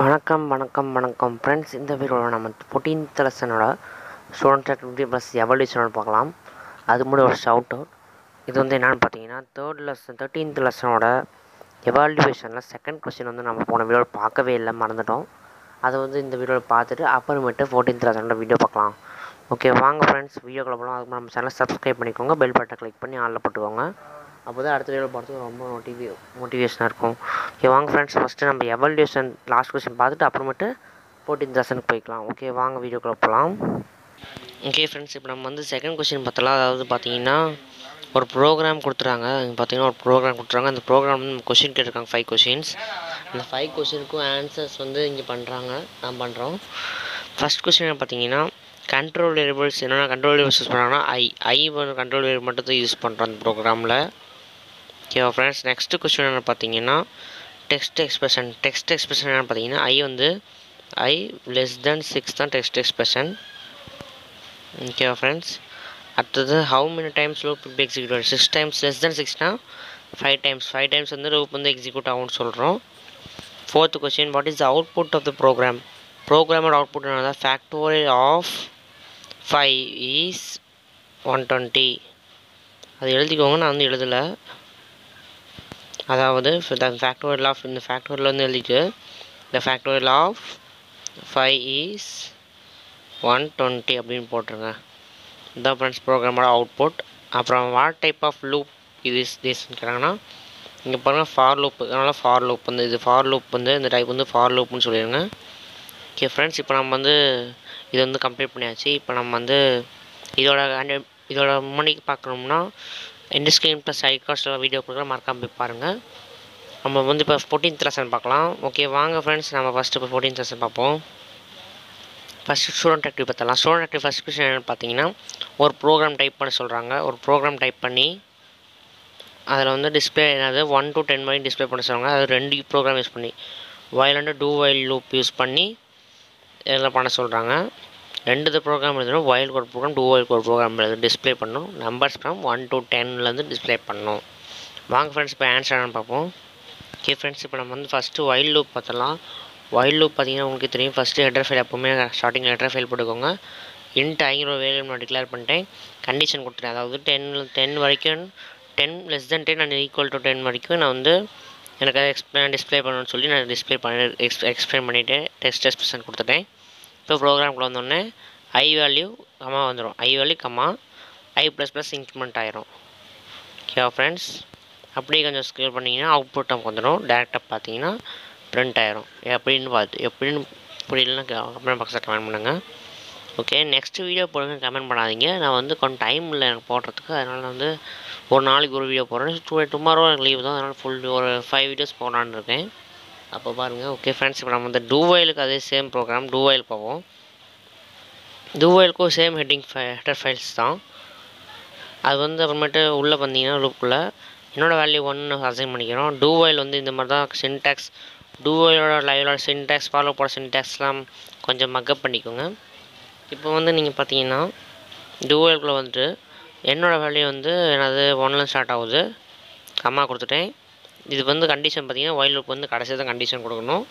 வணக்கம் வணக்கம் வணக்கம். ஃப்ரெண்ட்ஸ் இந்த வீடியோவில் நம்ம ஃபோர்டீன்த் லெசனோட ஸ்டூடெண்ட் ஆக்டிவிட்டி ப்ளஸ் எவல்யூஷனோட பார்க்கலாம். அது முன்னாடி ஒரு ஷவுட் அவுட் இது வந்து என்னென்னு பார்த்தீங்கன்னா தேர்ட் லெசன் தேர்ட்டீன்த் லெசனோட எவால்யூவேஷனில் செகண்ட் கொஸ்டின் வந்து நம்ம போன வீடியோவில் பார்க்கவே இல்லை மறந்துட்டோம். அதை வந்து இந்த வீடியோவில் பார்த்துட்டு அப்புறமேட்டு ஃபோர்டீன்த் லெசனோட வீடியோ பார்க்கலாம். ஓகே வாங்க ஃப்ரெண்ட்ஸ் வீடியோக்குள்ள போகலாம் அதுக்கு நம்ம சேனலை சப்ஸ்கிரைப் பண்ணிக்கோங்க. பெல் பட்டை கிளிக் பண்ணி ஆளில் போட்டுக்கோங்க. அப்போ தான் அடுத்த வீடியோ போகிறதுக்கு ரொம்ப மோட்டிவே மோட்டிவேஷனாக இருக்கும். ஓகே வாங்க ஃப்ரெண்ட்ஸ் ஃபஸ்ட்டு நம்ம எவல்யூஷன் லாஸ்ட் கொஸ்டின் பார்த்துட்டு அப்புறமேட்டு ஃபோர்டீன் லெசனுக்கு போய்க்கலாம். ஓகே வாங்க வீடியோக்குள்ளே போகலாம் ஓகே ஃப்ரெண்ட்ஸ் இப்போ நம்ம வந்து செகண்ட் கொஸ்டின் பார்த்தலாம் அதாவது பார்த்தீங்கன்னா ஒரு ப்ரோக்ராம் கொடுத்துறாங்க. பார்த்தீங்கன்னா ஒரு ப்ரோக்ராம் கொடுத்துறாங்க. அந்த ப்ரோக்ராம் வந்து கொஷின் கேட்டிருக்காங்க ஃபைவ் கொஷின்ஸ் அந்த ஃபைவ் கொஷினுக்கும் ஆன்சர்ஸ் வந்து இங்கே பண்ணுறாங்க நான் பண்ணுறோம் ஃபஸ்ட் கொஸ்டின் பார்த்தீங்கன்னா கண்ட்ரோல் வேரியபிள்ஸ் என்னென்ன கண்ட்ரோல் வேரியபிள்ஸ் யூஸ் பண்ணுறாங்கன்னா ஐ ஐ கண்ட்ரோல் வேரியபிள் மட்டும் தான் யூஸ் பண்ணுறோம் அந்த ப்ரோக்ராமில் ஓகேவா ஃப்ரெண்ட்ஸ் நெக்ஸ்ட்டு கொஸ்டின் என்ன பார்த்தீங்கன்னா டெக்ஸ்ட் எக்ஸ்பிரஷன் டெக்ஸ்ட் எக்ஸ்பிரஷன் என்னென்னு பார்த்தீங்கன்னா ஐ வந்து ஐ லெஸ் தென் சிக்ஸ் தான் டெக்ஸ்ட் எக்ஸ்பிரஷன் ஓகேவா ஃப்ரெண்ட்ஸ் அடுத்தது ஹவு மெனி டைம்ஸ் லூப் இப்போ execute six times less than சிக்ஸ்னா five times five times வந்து லூப் வந்து எக்ஸிக்யூட் ஆகும்னு சொல்கிறோம் fourth question what is the output of the program ப்ரோக்ராமோட output என்னது factorial of five is one twenty அது எழுதிக்கோங்க நான் வந்து எழுதலை. அதாவது த ஃபேக்டோரியல் ஆஃப் இந்த ஃபேக்டோரியல் வந்து எழுதிட்டு the factorial of five is one twenty அப்படின்னு போட்டுருங்க. இந்த ஃப்ரெண்ட்ஸ் ப்ரோக்ராமோட அவுட்புட் அப்புறம் வாட் டைப் ஆஃப் லூப் இது இஸ் கேட்டாங்கன்னா இங்கே பாருங்கள் ஃபார் லூப் அதனால் ஃபார் லூப் வந்து இது ஃபார் லூப் வந்து இந்த டைப் வந்து ஃபார் லூப்னு சொல்லிடுங்க. ஓகே ஃப்ரெண்ட்ஸ் இப்போ நம்ம வந்து இது வந்து கம்ப்ளீட் பண்ணியாச்சு. இப்போ நம்ம வந்து இதோட இதோட முன்னாடி பார்க்கணும்னா இந்த ஸ்க்ரீன் ப்ளஸ் ஐகாஸ்டில் வீடியோ கொடுக்குற மறக்காமல் போய் பாருங்கள் நம்ம வந்து இப்போ ஃபோர்டீன்த் லெசன் பார்க்கலாம். ஓகே வாங்க ஃப்ரெண்ட்ஸ் நம்ம ஃபஸ்ட்டு இப்போ ஃபோர்டீன்த் லெசன் பார்ப்போம். ஃபஸ்ட்டு ஸ்டூடெண்ட் ஆக்டிவ் பார்த்தலாம் ஸ்டூடெண்ட் ஆக்டிவ் ஃபஸ்ட் கொஸ்டின் என்னென்னு பார்த்தீங்கன்னா ஒரு ப்ரோக்ராம் டைப் பண்ண சொல்கிறாங்க ஒரு ப்ரோக்ராம் டைப் பண்ணி அதில் வந்து டிஸ்பிளே என்னது? ஒன் டு டென் வரையும் டிஸ்பிளே பண்ண சொல்கிறாங்க அது ரெண்டு ப்ரோக்ராம் யூஸ் பண்ணி while and do while loop use பண்ணி இதெல்லாம் பண்ண சொல்கிறாங்க ரெண்டு ப்ரோக்ராம் எழுதணும் while code program do while code program எழுதணும் டிஸ்பிளே பண்ணணும் நம்பர்ஸ் ஃப்ரம் ஒன் டு டென்லேருந்து டிஸ்பிளே பண்ணணும் வாங்க ஃப்ரெண்ட்ஸ் இப்போ ஆன்சர் என்னன்னு பார்ப்போம். ஓகே ஃப்ரெண்ட்ஸ் இப்போ நம்ம வந்து ஃபஸ்ட்டு ஒயில் லூப் பார்த்தலாம் ஒயில் லூப் பார்த்தீங்கன்னா உங்களுக்கு தெரியும். ஃபஸ்ட்டு ஹெட்டர் ஃபைல் எப்போவுமே ஸ்டார்டிங் ஹெட்டர் ஃபைல் போட்டுக்கோங்க. இன்ட் ஐநூறு வேலை நான் டிக்ளேர் பண்ணிட்டேன். கண்டிஷன் கொடுத்துட்டேன். அதாவது டென் டென் வரைக்கும் ten less than ten and equal to ten வரைக்கும் நான் வந்து எனக்கு அதை எக்ஸ்பிளைன் டிஸ்பிளே பண்ணணும்னு சொல்லி நான் டிஸ்பிளே பண்ணி எக்ஸ் எக்ஸ்பிளைன் பண்ணிவிட்டு டெஸ்ட் எக்ஸ்பிரஷன் கொடுத்துட்டேன். இப்போ ப்ரோக்ராம்குள்ளே வந்தோடனே ஐ வேல்யூ கம்மா வந்துடும் I value comma I plus plus increment ஆயிரும். ஓகேவா ஃப்ரெண்ட்ஸ் அப்படியே கொஞ்சம் ஸ்கில் பண்ணிங்கன்னா அவுட்புட் நமக்கு வந்துடும் டேரெக்டாக பார்த்தீங்கன்னா ப்ரிண்ட் ஆயிரும். எப்படின்னு பார்த்து எப்படின்னு புரியலன்னா கமெண்ட் பாக்ஸில் கமெண்ட் பண்ணுங்கள் ஓகே நெக்ஸ்ட் வீடியோ போடுங்க கமெண்ட் பண்ணாதீங்க. நான் வந்து கொஞ்சம் டைம் இல்லை எனக்கு போடுறதுக்கு. அதனால் வந்து ஒரு நாளைக்கு ஒரு வீடியோ போடுறேன். டூ டுமாரோ எனக்கு லீவ் தான். அதனால் ஃபுல் ஒரு ஃபைவ் வீடியோஸ் போடலான்னு இருக்கேன். அப்போ பாருங்கள் ஓகே ஃப்ரெண்ட்ஸ் இப்போ நம்ம வந்து டூவாயிலுக்கு அதே சேம் ப்ரோக்ராம் டூவாயில் போவோம். டூவாயிலுக்கும் சேம் ஹெட்டிங் ஃபை ஹெட்டர் ஃபைல்ஸ் தான். அது வந்து அப்புறமேட்டு உள்ளே வந்தீங்கன்னா லூப்புக்குள்ளே என்னோடய வேல்யூ ஒன்று அசைன் பண்ணிக்கிறோம். டூவாயில் வந்து இந்த மாதிரி தான் சின்டாக்ஸ் டூவாயிலோட லைவோட சின்டாக்ஸ் ஃபாலோ போட சின்டாக்ஸ்லாம் கொஞ்சம் மக்கப் பண்ணிக்கோங்க. இப்போ வந்து நீங்கள் பார்த்தீங்கன்னா டூவாயிலுக்குள்ளே வந்துட்டு என்னோடய வேல்யூ வந்து எனது ஒன்னில் ஸ்டார்ட் ஆகுது. கம்மா கொடுத்துட்டேன். இது வந்து கண்டிஷன் பார்த்திங்கன்னா ஒயில் லூப் வந்து கடைசி தான் கண்டிஷன் கொடுக்கணும்.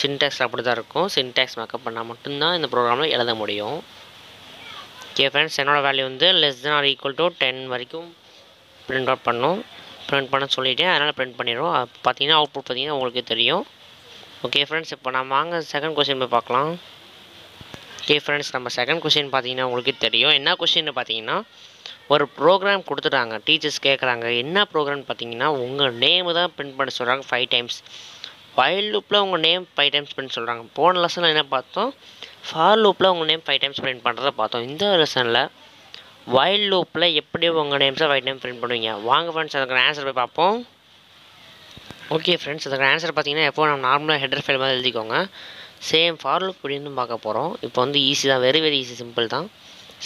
சின்டாக்ஸ் அப்படி தான் இருக்கும். சின்டாக்ஸ் மேக்கப் பண்ணால் மட்டும்தான் இந்த ப்ரோக்ராமில் எழுத முடியும். ஓகே ஃப்ரெண்ட்ஸ் என்னோடய வேல்யூ வந்து less than or equal to ten வரைக்கும் பிரிண்ட் அவுட் பண்ணும். பிரிண்ட் பண்ண சொல்லிவிட்டேன் அதனால் பிரிண்ட் பண்ணிடுவோம் பார்த்தீங்கன்னா அவுட்புட் பார்த்தீங்கன்னா உங்களுக்கு தெரியும். ஓகே ஃப்ரெண்ட்ஸ் இப்போ நம்ம வாங்க செகண்ட் கொஸ்டின் போய் பார்க்கலாம். ஓகே ஃப்ரெண்ட்ஸ் நம்ம செகண்ட் கொஸ்டின் பார்த்தீங்கன்னா உங்களுக்கு தெரியும். என்ன கொஷின்னு பார்த்தீங்கன்னா ஒரு ப்ரோக்ராம் கொடுத்துட்டாங்க. டீச்சர்ஸ் கேட்குறாங்க என்ன ப்ரோக்ராம் பார்த்தீங்கன்னா உங்கள் நேமு தான் பிரிண்ட் பண்ண சொல்கிறாங்க ஃபைவ் டைம்ஸ் வைல்ட் லூப்பில் உங்கள் நேம் ஃபைவ் டைம்ஸ் பிரிண்ட் சொல்கிறாங்க போன லெசனில் என்ன பார்த்தோம்? ஃபார் லூப்பில் உங்கள் நேம் ஃபைவ் டைம்ஸ் பிரிண்ட் பண்ணுறத பார்த்தோம். இந்த லெசனில் வயல் லூப்பில் எப்படி உங்கள் நேம்ஸை ஃபைவ் டைம் பிரிண்ட் பண்ணுவீங்க? வாங்க ஃப்ரெண்ட்ஸ் அதுக்கு ஆன்சர் போய் பார்ப்போம். ஓகே ஃப்ரெண்ட்ஸ் அதுக்கு ஆன்சர் பார்த்தீங்கன்னா எப்போ நம்ம நார்மலாக ஹெட்டர் ஃபைல் மாதிரி எழுதிக்கோங்க. சேம் ஃபார் லூப் இப்படின்னு பார்க்க போகிறோம் இப்போ வந்து ஈஸி தான். வெரி வெரி ஈஸி சிம்பிள் தான்.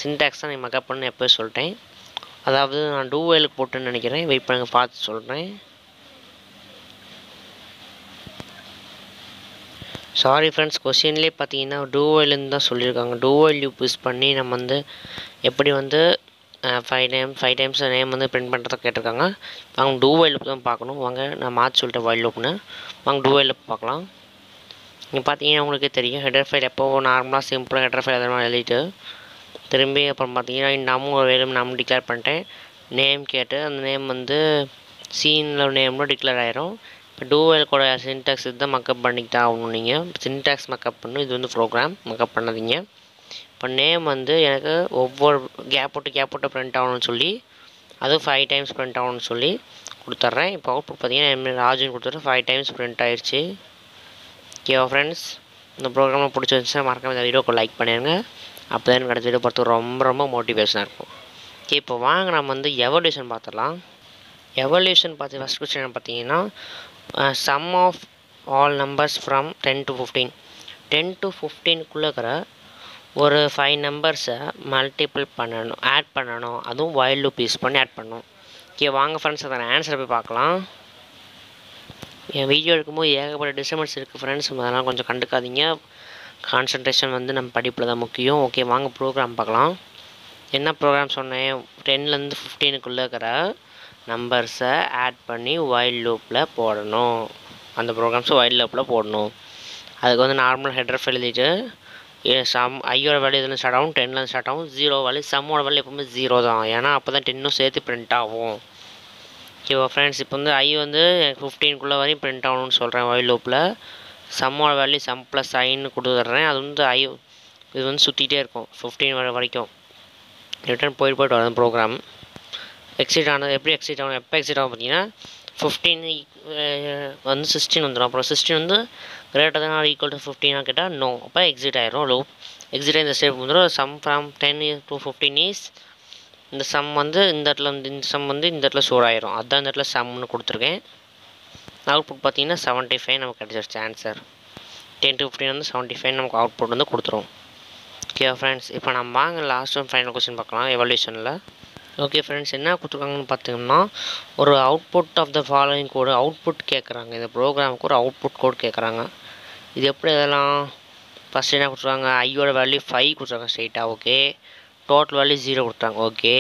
சின்டாக்ஸ் தான் நீங்கள் மக்கப் பண்ணு எப்போயும் சொல்லிட்டேன். அதாவது நான் டூ வயலுக்கு போட்டுன்னு நினைக்கிறேன். வெயிட் பண்ணுங்க பார்த்து சொல்கிறேன் சாரி ஃப்ரெண்ட்ஸ் கொஷின்லேயே பார்த்தீங்கன்னா டூ வயலுன்னு தான் சொல்லியிருக்காங்க. டூ வயல் யூஸ் பண்ணி நம்ம வந்து எப்படி வந்து five time five times name வந்து பிரிண்ட் பண்ணுறத கேட்டிருக்காங்க. வாங்க டூ வயல் தான் பார்க்கணும். வாங்க நான் மாற்றி சொல்லிட்டேன் வயல் லூப்னு வாங்க டூ வயல் பார்க்கலாம். நீங்கள் பார்த்தீங்கன்னா உங்களுக்கே தெரியும். ஹெடர் ஃபைல் எப்போ நார்மலாக சிம்பிளாக ஹெடர் ஃபைல் அதெல்லாம் எழுதிட்டு திரும்பி அப்புறம் பார்த்தீங்கன்னா நம்ம ஒரு வேலும் நம்ம டிக்ளேர் பண்ணிட்டேன். நேம் கேட்டு அந்த நேம் வந்து சீனில் நேம்னு டிக்ளேர் ஆகிரும் இப்போ டூவெல் கூட சின்டாக்ஸ் இதுதான் மக்கப் பண்ணிக்கிட்டு ஆகணும் நீங்கள் சின்டாக்ஸ் மக்கப் பண்ணணும். இது வந்து ப்ரோக்ராம் மக்கப் பண்ணாதீங்க. இப்போ நேம் வந்து எனக்கு ஒவ்வொரு கேப் விட்டு கேப் விட்டு ப்ரிண்ட் ஆகணும்னு சொல்லி அதுவும் ஃபைவ் டைம்ஸ் ப்ரிண்ட் ஆகணும்னு சொல்லி கொடுத்துட்றேன். இப்போ அவுட்புட் பார்த்தீங்கன்னா ராஜுன்னு கொடுத்துட்டு ஃபைவ் டைம்ஸ் ப்ரிண்ட் ஆயிடுச்சு ஓகேவா ஃப்ரெண்ட்ஸ் இந்த ப்ரோக்ராமை பிடிச்சிருந்துச்சுன்னா மறக்காம இந்த வீடியோக்கு லைக் பண்ணிடுங்க அப்போ தான் எனக்கு அடுத்த வீடியோ பார்த்து ரொம்ப ரொம்ப மோட்டிவேஷனாக இருக்கும். இப்போ வாங்க நம்ம வந்து எவல்யூஷன் பார்த்துடலாம். எவல்யூஷன் பார்த்து ஃபஸ்ட் கொஸ்டின் பார்த்தீங்கன்னா sum of all numbers from ten to fifteen ten to ஃபிஃப்டீனுக்குள்ளே இருக்கிற ஒரு ஃபைவ் நம்பர்ஸை மல்டிபிள் பண்ணணும் ஆட் பண்ணணும். அதுவும் வைல்டு லூப் யூஸ் பண்ணி ஆட் பண்ணணும். ஓகே வாங்க ஃப்ரெண்ட்ஸ் அதை ஆன்சரை போய் பார்க்கலாம். என் வீடியோ எடுக்கும்போது ஏகப்பட்ட டிஸ்டர்பன்ஸ் இருக்குது ஃப்ரெண்ட்ஸ் அதெல்லாம் கொஞ்சம் கண்டுக்காதீங்க. கான்சன்ட்ரேஷன் வந்து நம்ம படிப்பில் தான் முக்கியம். ஓகே வாங்க ப்ரோக்ராம் பார்க்கலாம். என்ன ப்ரோக்ராம் சொன்னேன்? டென்லேருந்து ஃபிஃப்டீனுக்குள்ளே இருக்கிற நம்பர்ஸை ஆட் பண்ணி வைல்ட் லூப்பில் போடணும். அந்த ப்ரோக்ராம்ஸை வைல்ட் லூப்பில் போடணும். அதுக்கு வந்து நார்மல் ஹெட்ரஃப் எழுதிட்டு சம் ஐயோட வேல்யூ இதில் ஸ்டார்ட் ஆகும் டென்லேருந்து ஸ்டார்ட் ஆகும் ஜீரோ வேல்யூ சம்மோட வேல்யூ எப்பவுமே ஜீரோ தான். ஏன்னா அப்போ தான் டென்னும் சேர்த்து பிரிண்ட் ஆகும். ஓகேவா ஃப்ரெண்ட்ஸ் இப்போ வந்து ஐ வந்து ஃபிஃப்டீனுக்குள்ளே வரையும் பிரிண்ட் ஆகணும்னு சொல்கிறேன் வைல்ட் லூப்பில் சம்மோட வேல்யூ சம் ப்ளஸ் ஐன்னு கொடுத்துட்றேன் அது வந்து ஐ இது வந்து சுற்றிகிட்டே இருக்கும். ஃபிஃப்டீன் வர வரைக்கும். ரிட்டர்ன் போயிட்டு போயிட்டு வரும் ப்ரோக்ராம் எக்ஸிட் ஆனது எப்படி எக்ஸிட் ஆகும்? எப்போ எக்ஸிட் ஆகும் பார்த்தீங்கன்னா ஃபிஃப்டீன் வந்து சிக்ஸ்டீன் வந்துடும் அப்புறம் சிக்ஸ்டீன் வந்து கிரேட்டர் தான் ஈக்குவல் டு ஃபிஃப்டீனாக கேட்டால் நோ அப்போ எக்ஸிட் ஆயிரும். லோ எக்ஸிட் இந்த ஸ்டேப் வந்துடும் sum from ten to fifteen years இந்த சம் வந்து இந்த இடத்துல வந்து இந்த சம் வந்து இந்த இடத்துல ஸ்டோர் ஆயிரும். அதுதான் இந்த இடத்துல சம்னு கொடுத்துருக்கேன். அவுட்புட் பார்த்தீங்கன்னா செவன்ட்டி ஃபைவ் நமக்கு கிடச்சிருச்சு ஆன்சர் டென் டு ஃபிஃப்டின் வந்து செவன்ட்டி ஃபைவ் நமக்கு அவுட்புட் வந்து கொடுத்துரும். ஓகே ஃப்ரெண்ட்ஸ் இப்போ நம்ம வாங்க லாஸ்ட் ஒன் ஃபைனல் கொஸ்டின் பார்க்கலாம் எவல்யூஷனில் ஓகே ஃப்ரெண்ட்ஸ் என்ன கொடுத்துருக்காங்கன்னு பார்த்தீங்கன்னா ஒரு output of the following code output கேட்குறாங்க இந்த ப்ரோக்ராமுக்கு ஒரு அவுட்புட் கோட் கேட்குறாங்க இது எப்படி இதெல்லாம் ஃபஸ்ட் என்ன கொடுத்துருக்காங்க? ஐயோட வேல்யூ ஃபைவ் கொடுத்துருக்காங்க ஸ்ட்ரைட்டாக ஓகே டோட்டல் வேல்யூ ஜீரோ கொடுத்தாங்க ஓகே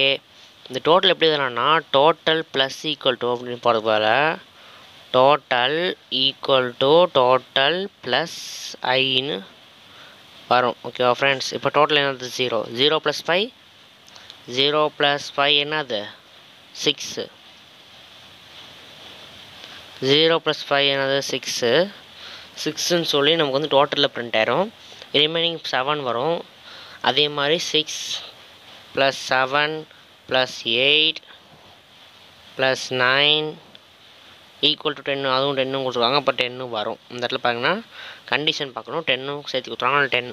இந்த டோட்டல் எப்படி இதெல்லாம்னா டோட்டல் ப்ளஸ் ஈக்குவல் டு அப்படின்னு போகிறது போல் total equal to total plus ஐன்னு வரும். ஓகேவா ஃப்ரெண்ட்ஸ் இப்போ டோட்டல் என்னது? Zero zero plus five zero plus five என்னது? சிக்ஸு ஜீரோ ப்ளஸ் ஃபைவ் என்னது? சிக்ஸு சிக்ஸுன்னு சொல்லி நமக்கு வந்து டோட்டலில் பிரிண்ட் ஆயிரும். ரிமைனிங் செவன் வரும். அதே மாதிரி six plus seven plus eight plus nine equal to டென்னு அதுவும் டென்னும் கொடுத்துருக்காங்க. அப்போ டென்னும் வரும். இந்த இடத்துல பார்த்தீங்கன்னா கண்டிஷன் பார்க்கணும். டென்னும் சேர்த்து கொடுத்துருவாங்க ஆனால் டென்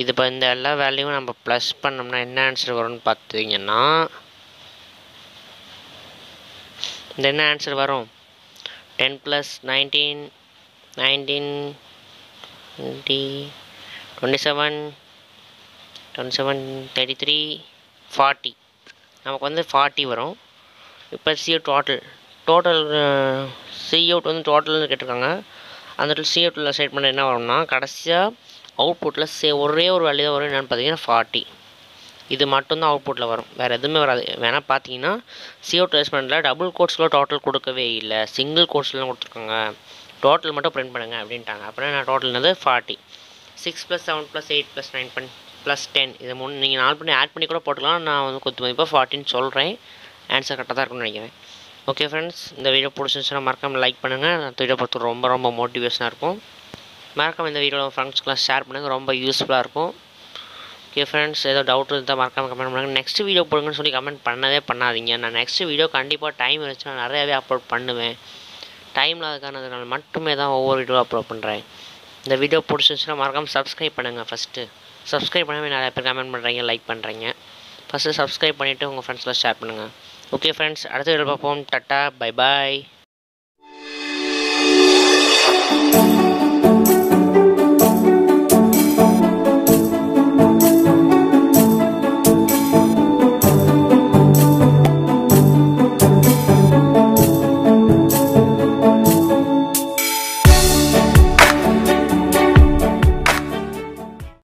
இது இப்போ இந்த எல்லா வேல்யூவும் நம்ம ப்ளஸ் பண்ணோம்னா என்ன ஆன்சர் வரும்னு பார்த்தீங்கன்னா இந்த என்ன ஆன்சர் வரும்? Ten plus nineteen nineteen twenty twenty seven twenty seven thirty three forty நமக்கு வந்து ஃபார்ட்டி வரும். இப்போ சிஓ டோட்டல் டோட்டல் சிஅவுட் uh, வந்து டோட்டல்னு கேட்டிருக்காங்க. அந்த இடத்துல சிஅவுட்டில் செட் பண்ண என்ன வரும்னா கடைசியாக அவுட்புட்டில் சே ஒரே ஒரு வேல்யூ தான் வரும். என்னென்னு பார்த்தீங்கன்னா ஃபார்ட்டி இது மட்டும்தான் அவுட்புட்டில் வரும். வேறு எதுவுமே வராது. வேணால் பார்த்தீங்கன்னா சிஓ ட்ரேஸ்மெண்ட்டில் டபுள் கோட்ஸில் டோட்டல் கொடுக்கவே இல்லை. சிங்கிள் கோட்ஸ்லாம் கொடுத்துருக்காங்க. டோட்டல் மட்டும் பிரிண்ட் பண்ணுங்கள் அப்படின்ட்டாங்க. அப்புறம் நான் டோட்டல்னது forty six plus seven plus eight plus nine பண் ப்ளஸ் டென் இதை மூணு நீங்கள் நாலு பண்ணி ஆட் பண்ணி கூட போட்டுக்கலாம். நான் வந்து கொத்து மதிப்பாக ஃபார்ட்டின்னு சொல்கிறேன் ஆன்சர் கரெக்டாக தான் இருக்கும்னு நினைக்கிறேன். ஓகே ஃப்ரெண்ட்ஸ் இந்த வீடியோ பிடிச்சிருந்துச்சுன்னா மறக்காமல் லைக் பண்ணுங்கள் அந்த வீடியோ பார்த்து ரொம்ப ரொம்ப மோட்டிவேஷனாக இருக்கும் மறக்காமல் இந்த வீடியோவில் ஃப்ரெண்ட்ஸ்க்குலாம் ஷேர் பண்ணுங்கள் ரொம்ப யூஸ்ஃபுல்லாக இருக்கும். ஓகே ஃப்ரெண்ட்ஸ் ஏதோ டவுட் இருந்தால் மறக்காமல் கமெண்ட் பண்ணுங்கள் நெக்ஸ்ட் வீடியோ போடுங்கன்னு சொல்லி கமெண்ட் பண்ணவே பண்ணாதீங்க. நான் நெக்ஸ்ட் வீடியோ கண்டிப்பாக டைம் இருந்துச்சுன்னா நிறையாவே அப்லோட் பண்ணுவேன். டைம் இல்லாததுக்கானதுனால மட்டுமே தான் ஒவ்வொரு வீடியோ அப்லோட் பண்ணுறேன் இந்த வீடியோ பிடிச்சிருந்துச்சுன்னா மறக்காமல் சப்ஸ்கிரைப் பண்ணுங்கள் ஃபஸ்ட்டு சப்ஸ்கிரைப் பண்ணாமல் நிறைய பேர் கமெண்ட் பண்ணுறீங்க லைக் பண்ணுறீங்க ஃபஸ்ட்டு சப்ஸ்கிரைப் பண்ணிவிட்டு உங்கள் ஃப்ரெண்ட்ஸ்லாம் ஷேர் பண்ணுங்கள் ஓகே ஃப்ரெண்ட்ஸ் அடுத்த வீடியோ பார்ப்போம். Tata bye bye